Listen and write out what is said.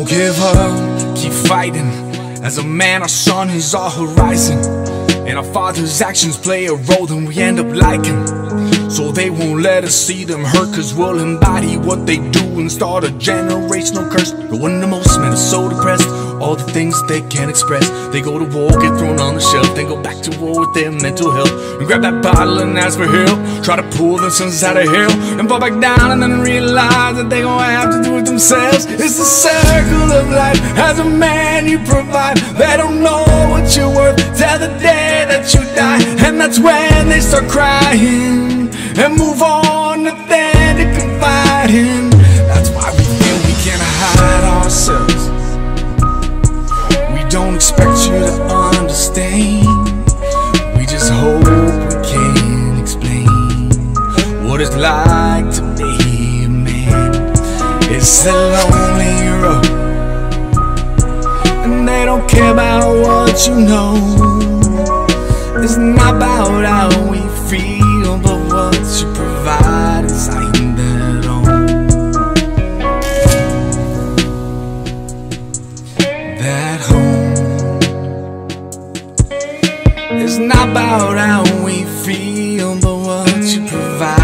Don't give up, keep fighting. As a man, our sun is our horizon. And our father's actions play a role that we end up liking. So they won't let us see them hurt, cause we'll embody what they do and start a generational curse. But when the most men are so depressed, all the things they can't express, they go to war, get thrown on the shelf, then go back to war with their mental health. And grab that bottle and ask for help, try to pull themselves out of hell, and fall back down and then realize that they gon' have to do it themselves. It's the circle of life, as a man you provide, they don't know what you're worth till the day that you die, and that's when they start crying and move on to then to confide in. That's why we feel we can't hide ourselves. We don't expect you to understand. We just hope we can explain what it's like to be a man. It's a lonely road, and they don't care about what you know. It's not about how we but what you provide is ain't that all. That home is not about how we feel, but what you provide.